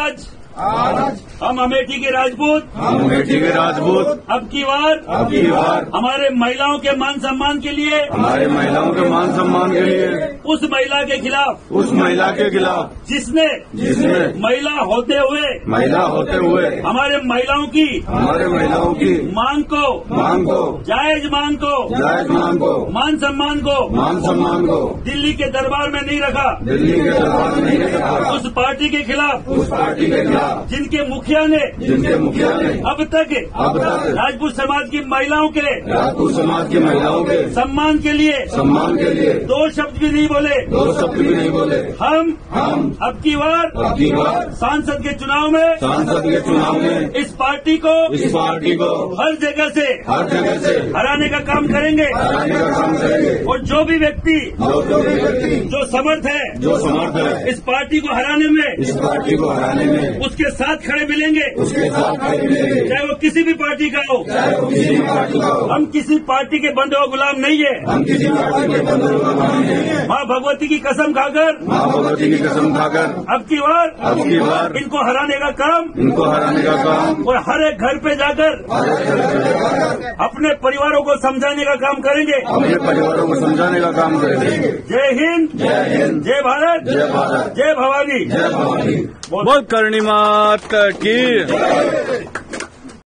आज आज हम अमेठी के राजपूत। हम अमेठी के राजपूत। अब की बार? अब की बार। हमारे महिलाओं के मान सम्मान के लिए। हमारे महिलाओं के मान सम्मान के लिए। उस महिला के खिलाफ। उस महिला के खिलाफ। जिसने जिसने महिला होते हुए महिला होते हुए हमारे महिलाओं की हमारे महिलाओं की मांग को मांग को जायज़ मांग को जायज़ मांग को मान सम्मान को मान सम्मान को दिल्ली के दरबार में नहीं रखा। दिल्ली के दरबार में नहीं रखा। उस पार्टी के खिलाफ। उस पार्टी के खिलाफ। जिनके मुखिया ने जिनके मुखिया ने अब तक अब तक। राजपूत समाज की महिलाओं के राजपूत समाज की महिलाओं के। सम्मान के लिए। सम्मान के लिए। दो शब्द भी नहीं बोले। दो शब्द भी नहीं बोले। हम। हम। अब की बार। अब की बार। सांसद के चुनाव में। सांसद के चुनाव में। इस पार्टी को। इस पार्टी को। हर जगह से। हर जगह से। हराने का काम करेंगे। हराने का काम करेंगे। और जो भी व्यक्ति। जो जो भी व्यक्ति। जो समर्थ है। जो समर्थ है। इस पार्टी को हराने में। इस पार्टी को हराने में। उसके साथ खड़े मिलेंगे। उसके साथ खड़े मिलेंगे। चाहे वो किसी भी पार्टी का हो। चाहे वो किसी भी पार्टी का हो। हम किसी पार्टी के बंदे और गुलाम नहीं है। हम किसी पार्टी के का मान नहीं है। माँ भगवती की कसम खाकर। माँ भगवती की कसम खाकर। अब की बार। अब की बार। इनको हराने का काम। इनको हराने का काम। और हर एक घर पे जाकर अपने परिवारों को समझाने का काम करेंगे। अपने परिवारों को समझाने का काम करेंगे। जय हिंद। जय हिंद। जय भारत। जय भारत। जय भवानी। जय भवानी। बोल- बोल करणी माता की